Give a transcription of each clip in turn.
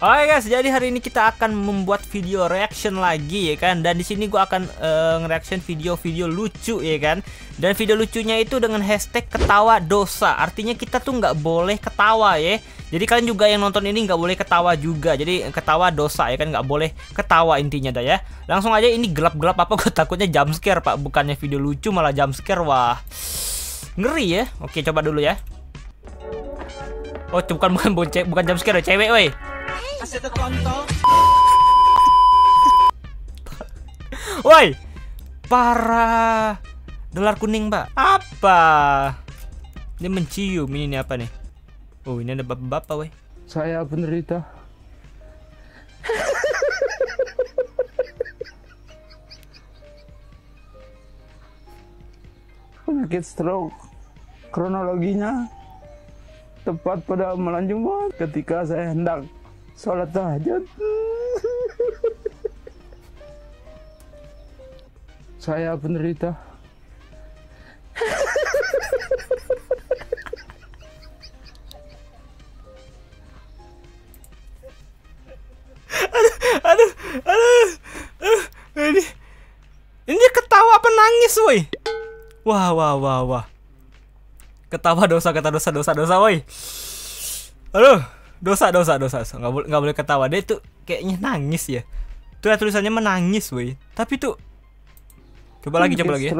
Oke guys, jadi hari ini kita akan membuat video reaction lagi ya kan. Dan di sini gua akan uh, nge-reaction video-video lucu ya kan. Dan video lucunya itu dengan hashtag ketawa dosa. Artinya kita tuh nggak boleh ketawa ya. Jadi kalian juga yang nonton ini nggak boleh ketawa juga. Jadi ketawa dosa ya kan nggak boleh ketawa intinya dah ya. Langsung aja ini gelap-gelap apa gue takutnya jump scare pak. Bukannya video lucu malah jump scare wah. Ngeri ya. Oke coba dulu ya. Oh bukan bukan bukan, bukan jump ya cewek woi. Woi, parah. Dolar kuning, Mbak. Apa? Ini mencium ini, ini apa nih? Oh, ini ada bapak-bapak, woi. Saya penderita. Penyakit stroke. Kronologinya tepat pada malam Jumat ketika saya hendak sholat tahajud. Saya penderita. aduh, aduh, aduh, aduh, ini, ini ketawa apa nangis, woi? Wah, wah, wah, wah. Ketawa dosa, kata dosa, dosa, dosa, woi. Aduh dosa dosa dosa. Nggak boleh nggak boleh ketawa. Dia itu kayaknya nangis ya. Tuh ya, tulisannya menangis woi. Tapi tuh coba lagi coba lagi ya.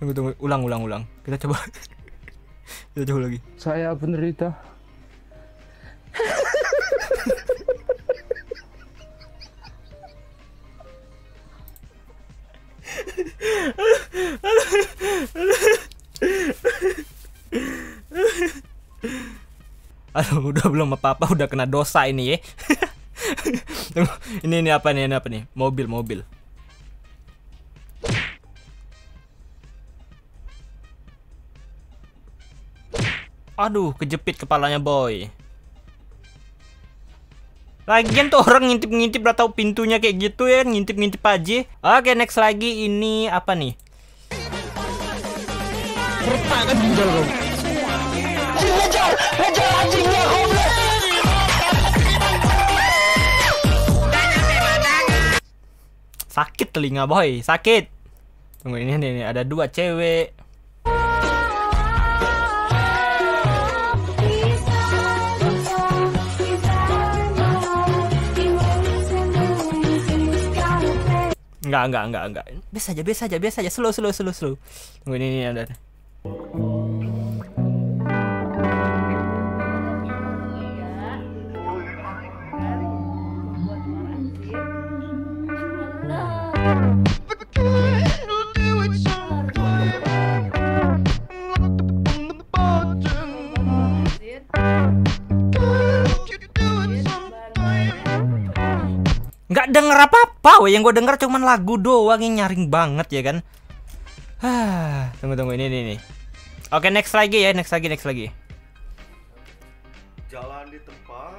tunggu tunggu. Ulang ulang ulang. Kita coba. Kita coba lagi. Saya penderita. Aduh, udah belum apa-apa, udah kena dosa ini ya. ini ini apa nih? Ini apa nih? Mobil, mobil. Aduh, kejepit kepalanya boy. Lagian tuh orang ngintip-ngintip atau pintunya kayak gitu ya, ngintip-ngintip aja. Oke, next lagi ini apa nih? Sakit telinga boy, sakit. Tunggu ini nih, ada dua cewek. Enggak, enggak, enggak, enggak. Biasa aja, biasa aja, biasa aja. Slow, slow, slow, slow. Tunggu ini, ini ada. Denger apa-apa, yang gue denger cuman lagu doang yang nyaring banget ya kan. Hah, tunggu tunggu ini ini nih. Oke, next lagi ya, next lagi, next lagi. Jalan di tempat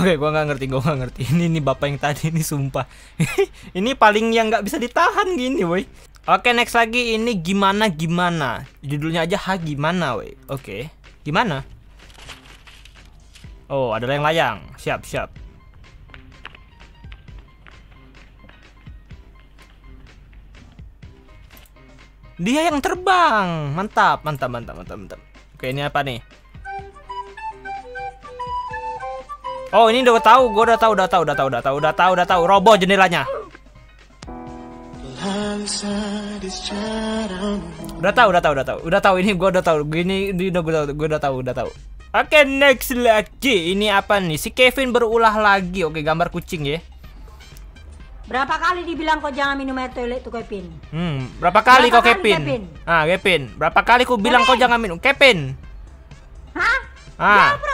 Oke, gua nggak ngerti, gua nggak ngerti. Ini ini bapak yang tadi ini sumpah. ini paling yang nggak bisa ditahan gini, woi. Oke, next lagi ini gimana gimana. Judulnya aja ha gimana, woi. Oke. Gimana? Oh, ada yang layang. Siap, siap. Dia yang terbang. Mantap, mantap, mantap, mantap, mantap. Oke, ini apa nih? Oh ini udah tahu, gue udah tahu, udah tahu, udah tahu, udah tahu, udah tahu, udah tahu. Roboh jendelanya. Udah tahu, udah tahu, udah tahu, udah tahu. Ini gue udah tahu. Gini, ini udah gue tahu, gue udah tahu, udah tahu. Oke, okay, next lagi. Ini apa nih? Si Kevin berulah lagi. Oke, gambar kucing ya. Berapa kali dibilang kau jangan minum air toilet tuh Kevin? Hmm, berapa kali berapa kau Kevin? Kevin? Ah, Kevin. Berapa kali ku bilang kau jangan minum? Kevin. Hah? Ah. Ya,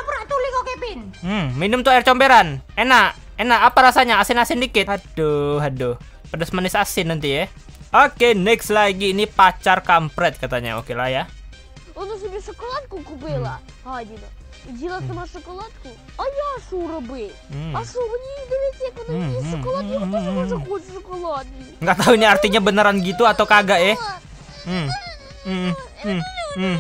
pura-pura tuli kok Kevin. Hmm, minum tuh air comberan. Enak. Enak. Apa rasanya? Asin-asin dikit. Aduh, aduh. Pedas manis asin nanti ya. Oke, next lagi ini pacar kampret katanya. Oke lah ya. Вона собі шоколадку купила, гадіна. І діла сама шоколадку. А я що робити? Hmm. А що мені дивіться, як вона Мгм, їсть шоколад, я мгм, теж мгм. може хочу шоколадний. Nggak tahu ini artinya beneran gitu atau kagak ya. Hmm. Hmm. Hmm. Hmm.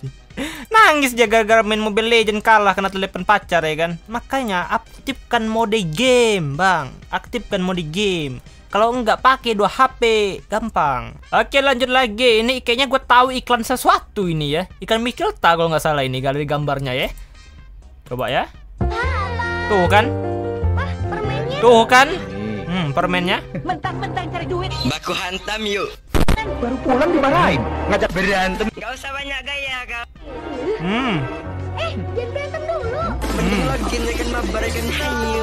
Sih? Nangis dia gara-gara main Mobile Legend kalah kena telepon pacar ya kan. Makanya aktifkan mode game, Bang. Aktifkan mode game. Kalau enggak pakai dua HP, gampang. Oke, lanjut lagi. Ini kayaknya gue tahu iklan sesuatu ini ya. Ikan Mikilta kalau nggak salah ini dari gambarnya ya. Coba ya. Tuh kan? Permennya Tuh kan? Hmm, permennya. Mentang-mentang cari duit. Baku hantam yuk. Baru pulang dimarahin. Ngajak berantem. Gak usah banyak gaya kau. Hmm. Eh, jangan berantem dulu. Mabar akan hayu.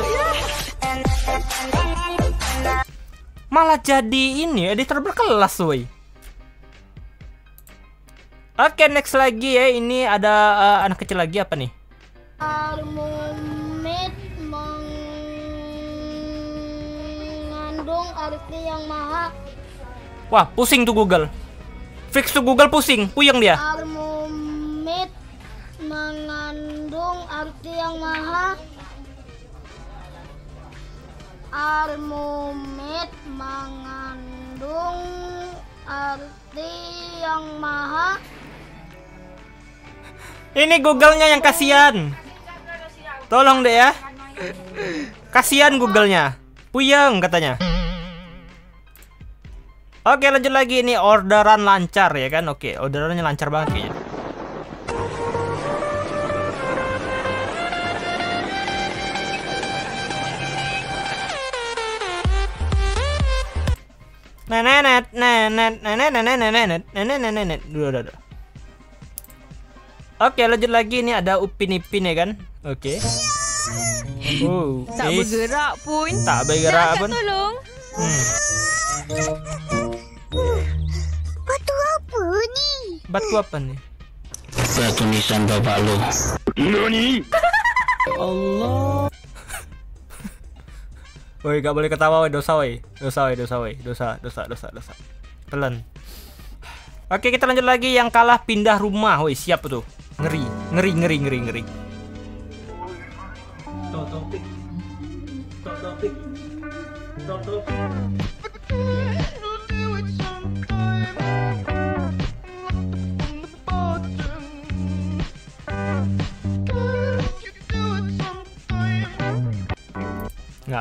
Malah jadi ini editor berkelas, woi. Oke, next lagi ya. Ini ada eh, anak kecil lagi apa nih? Armumit mengandung arti yang maha Wah, pusing tuh Google. Fix tuh Google pusing, puyeng dia. Armumit mengandung arti yang maha Armumit mengandung arti yang maha Ini Google-nya yang kasihan. Tolong deh ya. Kasihan Google-nya. Puyeng katanya. Oke, lanjut lagi ini orderan lancar ya kan? Oke, orderannya lancar banget kayaknya. Nenet, nenet, nenet, nenet, nenet, nenet, nenet. Duh, duh, duh. Oke, lanjut lagi ini ada Upin Ipin ya kan? Oke. Oh, Tak bergerak pun. Tak bergerak pun. tolong. Hmm. Ni? Batu apa nih? Batu nisan bapak lu. Woi, gak boleh ketawa, woi, dosa, woi. Dosa, woi, dosa, woi. Dosa, dosa, dosa, dosa. Telan. Oke, kita lanjut lagi yang kalah pindah rumah. Woi, siap tuh. Ngeri, ngeri, ngeri, ngeri, ngeri. Enggak,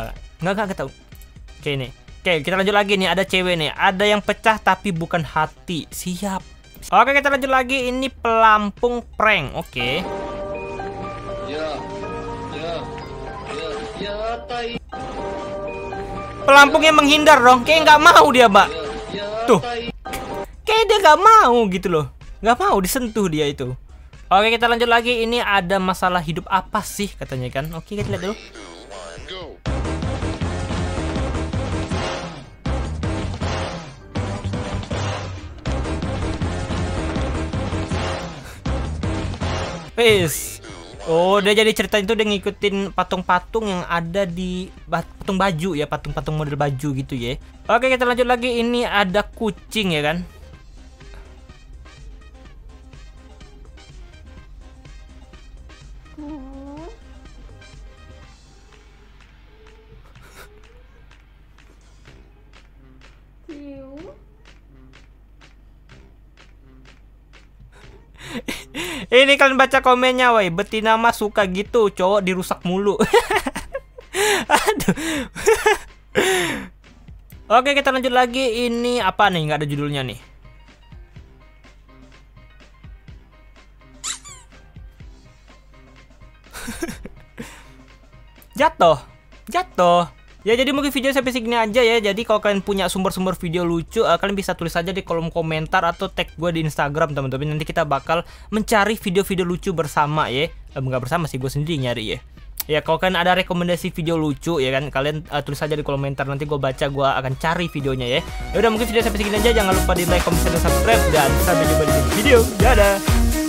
enggak. Enggak, enggak, enggak tahu. Oke, nih. Oke, kita lanjut lagi nih. Ada cewek nih. Ada yang pecah tapi bukan hati. Siap. Oke, kita lanjut lagi. Ini pelampung prank. Oke. Pelampungnya menghindar dong. Kayak nggak mau dia, Mbak. Tuh. Kayak dia nggak mau gitu loh. Nggak mau disentuh dia itu. Oke, kita lanjut lagi. Ini ada masalah hidup apa sih katanya kan? Oke, kita lihat dulu. Wis. Oh, dia jadi cerita itu dia ngikutin patung-patung yang ada di patung baju ya, patung-patung model baju gitu ya. Oke, kita lanjut lagi. Ini ada kucing ya kan? Ini kalian baca komennya, woi. Betina mah suka gitu, cowok dirusak mulu. Aduh. Oke, kita lanjut lagi. Ini apa nih? Nggak ada judulnya nih. Jatuh. Jatuh. Ya jadi mungkin video sampai segini aja ya. Jadi kalau kalian punya sumber-sumber video lucu, eh, kalian bisa tulis aja di kolom komentar atau tag gue di Instagram teman-teman. Nanti kita bakal mencari video-video lucu bersama ya. Eh, enggak bersama sih gue sendiri nyari ya. Ya kalau kalian ada rekomendasi video lucu ya kan kalian eh, tulis aja di kolom komentar nanti gue baca gue akan cari videonya ya. Ya udah mungkin video sampai segini aja jangan lupa di like, comment, dan subscribe dan sampai jumpa di video. Dadah.